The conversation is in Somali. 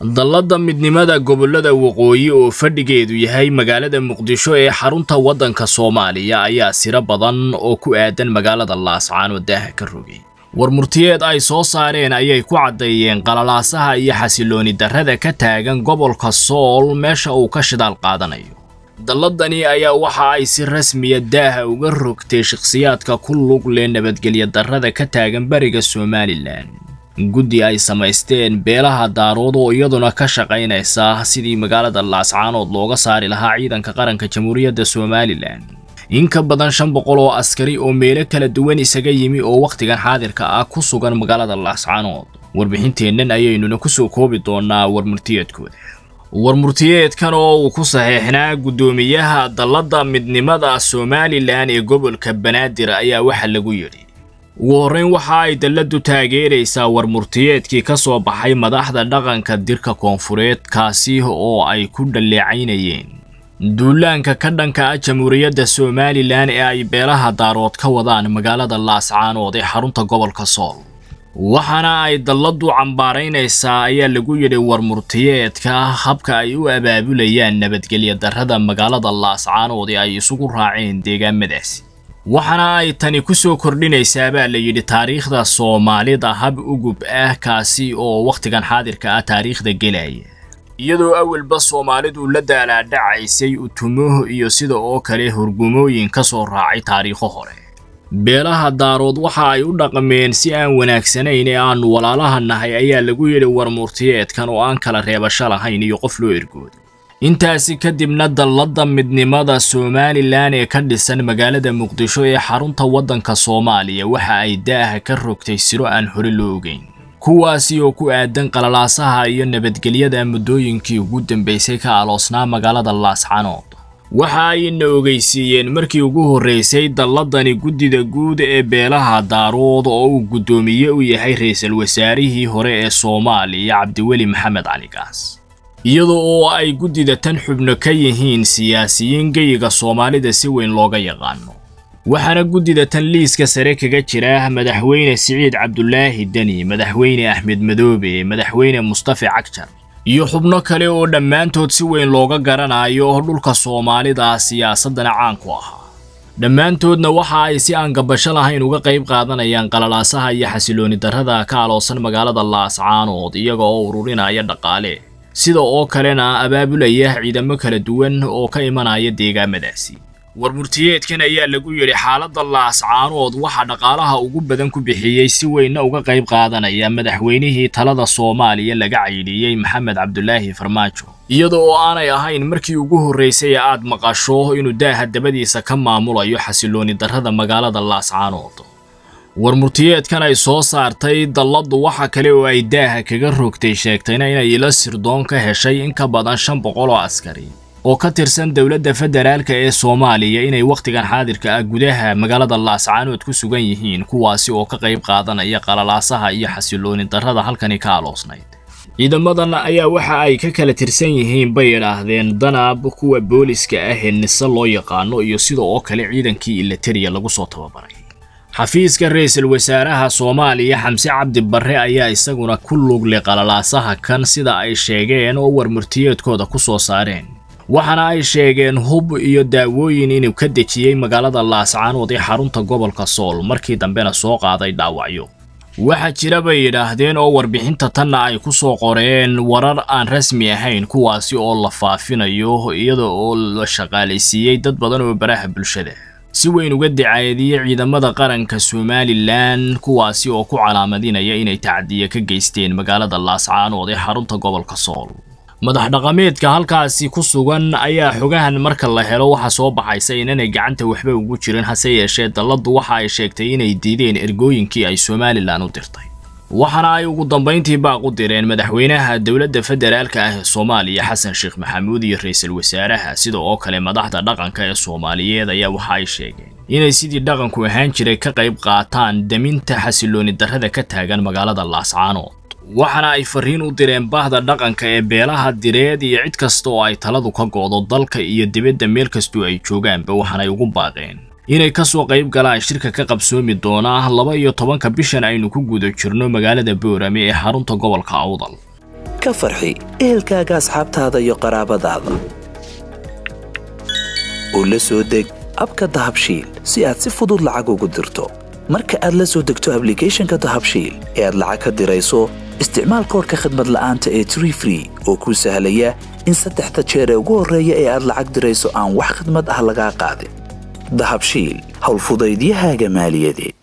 dallada midnimada gobollada waqooyi oo fadhigeedu yahay magaalada muqdisho ee xarunta waddanka soomaaliya ayaa siro badan oo ku aadan magaalada laascaano daaha ka rogay. War murtiyeed ay soo saareen ayay ku caddeeyeen qalalaasaha iyo xasilooni darrada ka taagan gobolka sool meesha uu ka shidaal qaadanayo. Dalladani ayaa waxa ay si rasmiya daaha uga rogtay shakhsiyaadka ku lug leh nabadgelya darrada ka taagan bariga somalilan guddi ay samaysteen beelaha daarood oo iyaduna ka shaqaynaysa sidii magaalada laascaanood looga saari lahaa ciidanka qaranka jamhuuriyadda somalilan in ka badan shan boqol oo askari oo meelo kala duwan isaga yimi oo wakhtigan xaadirka ah ku sugan magaalada laascaanood. Warbixinteennan ayaynuna ku soo koobi doonaa warmurtiyeedkooda warmurtiyeedkan oo uu ku saxeexnaa guddoomiyaha dalladda midnimada somalilan ee gobolka banaadir ayaa waxaa lagu yidhi ugu horrayn waxa ay dalladdu taageeraysaa warmurtiyeedkii ka soo baxay madaxda dhaqanka dirka koonfureed kaasi oo ay ku dhalleecaynayeen. Duulaanka ka dhanka ah jamhuuriyadda somalilan ee ay beelaha daarood ka wadaan magaalada laascaanood ee xarunta gobolka sool. Waxaana ay dalladdu cambaaraynaysaa ayaa lagu yidhi warmurtiyeedka habka ay u abaabulayaan nabadgelya darrada magaalada laascaanood ee ay isugu raaceen deegaamadaasi waxaana ay tani ku soo kordhinaysaa baa la yidhi taariikhda soomaalida hab ugub ah kaasi oo wakhtigan xaadirka ah taariikhda gelaya iyadoo awalba soomaalidu la daalaadhacaysay utumo iyo sida oo kale hurgumooyin ka soo raacay taariikho hore. Beelaha daarood waxa ay u dhaqmeen si aan wanaagsanayn ee aanu walaalaha nahay ayaa lagu yidhi warmurtiyeedkan oo aan kala reebasho lahayn iyo qof loo ergoodo intaasi kadibna dalladda midnimada somalilan ee ka dhisan magaalada muqdisho ee xarunta waddanka soomaaliya waxa ay daaha ka rogtay siro aan hore loo ogeyn. Kuwaasi oo ku aadan qalalaasaha iyo nabadgelyada muddooyinkii ugu dambaysay ka aloosnaa magaalada laascanood waxa ayna ogeysiiyeen markii ugu horraysay dalladani guddida guud ee beelaha daarood oo uu guddoomiye u yahay ra'iisul wasaarihii hore ee soomaaliya cabdiweli maxamed cali gaas iyadoo oo ay guddida tan xubno ka yihiin siyaasiyiin geyiga soomaalida si weyn looga yaqaano. Waxaana guddida tan liiska sare kaga jira madaxweyne siciid cabdulaahi deni madaxweyne axmed madoobe madaxweyne mustafa cagjar iyo xubno kale oo dhammaantood si weyn looga garanayo dhulka soomaalida siyaasadana caan ku ahaa. Dhammaantoodna waxa ay si aan gabasho lahayn uga qayb qaadanayaan qalalaasaha iyo xasilooni darrada ka aloosan magaalada laascaanood iyaga oo ururinaya dhaqaale sida oo kalena abaabulaya ciidamo kala duwan oo ka imanaya deegaamadaasi. Warmurtiyeedkan ayaa lagu yidhi xaaladda laascaanood waxaa dhaqaalaha ugu badan ku bixiyey si weynna uga qayb qaadanaya madaxweynihii talada soomaaliya laga caydhiyey maxamed cabdulaahi farmaajo. Iyada oo aanay ahayn markii ugu horraysay aad maqasho inuu daaha dabadiisa ka maamulayo xasilooni darrada magaalada laascaanood warmurtiyeedkan ay soo saartay dalladdu waxa kale oo ay daaha kaga rogtay sheegtayna inay ilo sirdoon ka heshay in ka badan shan boqol oo askari. Oo ka tirsan dowladda federaalka ee soomaaliya inay wakhtigan xaadirka ah gudaha magaalada laascaanood ku sugan yihiin kuwaasi oo ka qayb qaadanaya qalalaasaha iyo xasilooni darrada halkani ka aloosnayd. Ciidamadan ayaa waxa ay ka kala tirsan yihiin bay idhaahdeen danab kuwa booliska ah ee nise loo yaqaano iyo sida oo kale ciidankii ilatariya lagu soo tababaray xafiiska ra'iisul wasaaraha soomaaliya xamse cabdi barre ayaa isaguna ku lugle qalalaasaha kan sida ay sheegeen oo warmurtiyeedkooda ku soo saareen. Waxaana ay sheegeen hub iyo daawooyin inuu ka dejiyey magaalada laascaanood ee xarunta gobolka sool markii dambena soo qaaday dhaawacyo. Waxaa jira bay yidhaahdeen oo warbixinta tanna ay ku soo qoreen warar aan rasmi ahayn kuwaasi oo la faafinayo iyada oo la shaqaalaysiiyey dad badan oo baraha bulshada si weyn uga dacaadiyey ciidamada qaranka somalilan kuwaasi oo ku calaamadinaya inay tacdiye ka geysteen magaalada laascaanood ee xarunta gobolka sool. Madax dhaqameedka halkaasi ku sugan ayaa xogahan marka la helo waxa soo baxaysa inanay gacanta waxba ugu jirin hase yeeshee dalladdu waxa ay sheegtay inay diideen ergooyinkii ay somalilan u dirtay waxaana ay ugu dambayntii baaq u direen madaxweynaha dowladda federaalka ah ee soomaaliya xasan sheekh maxamuud iyo ra'iisul wasaaraha. Sida oo kale madaxda dhaqanka ee soomaaliyeed ayaa waxa ay sheegeen inay sidii dhaqanku ahaan jiray ka qayb qaataan daminta xasilooni darrada ka taagan magaalada laascaanood waxaana ay fariin u direen bahda dhaqanka ee beelaha direed iyo cid kasta oo ay taladu ka go'do dalka iyo dibadda meel kastoo ay joogaanba waxaanay ugu baaqeen inay ka soo qayb galaan shirka ka qabsoomi doona laba iyo tobanka bishan aynu ku guda jirno magaalada boorame ee xarunta gobolka awdal. Ka farxi ehelkaaga asxaabtaada iyo qaraabadaada. Oo soo deg abka dahabshiil si aad si fudud lacag ugu dirto. Marka aad la soo degto ablicathonka dahabshiil ee aad lacag ka dirayso isticmaal koorka khadmad la'aanta ee tree free oo kuu sahlaya in saddexda jeer ee ugu horreeya ee aad lacag dirayso aan wax khadmad ah lagaa qaadin دهبشيل هەڵفودەی دی جمال دێت